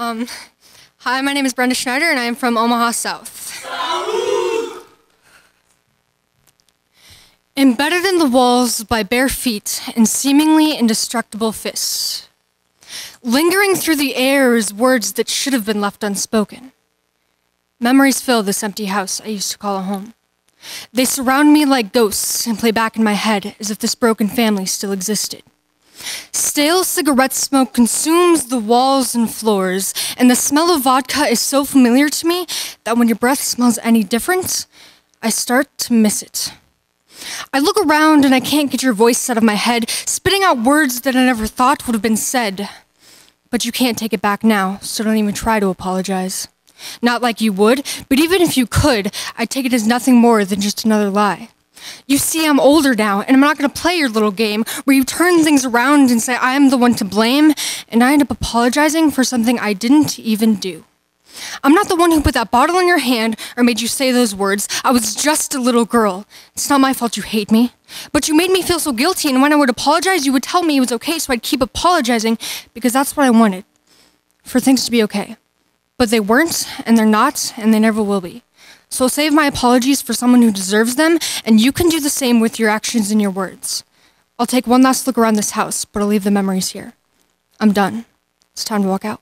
Um, hi, my name is Brenda Schneider, and I am from Omaha South. Embedded in the walls by bare feet and seemingly indestructible fists. Lingering through the air is words that should have been left unspoken. Memories fill this empty house I used to call a home. They surround me like ghosts and play back in my head as if this broken family still existed. Stale cigarette smoke consumes the walls and floors, and the smell of vodka is so familiar to me that when your breath smells any different, I start to miss it. I look around and I can't get your voice out of my head, spitting out words that I never thought would have been said. But you can't take it back now, so don't even try to apologize. Not like you would, but even if you could, I'd take it as nothing more than just another lie. You see, I'm older now, and I'm not gonna play your little game where you turn things around and say I'm the one to blame, and I end up apologizing for something I didn't even do. I'm not the one who put that bottle in your hand or made you say those words. I was just a little girl. It's not my fault you hate me. But you made me feel so guilty, and when I would apologize, you would tell me it was okay, so I'd keep apologizing because that's what I wanted for things to be okay. But they weren't, and they're not, and they never will be. So I'll save my apologies for someone who deserves them, and you can do the same with your actions and your words. I'll take one last look around this house, but I'll leave the memories here. I'm done. It's time to walk out.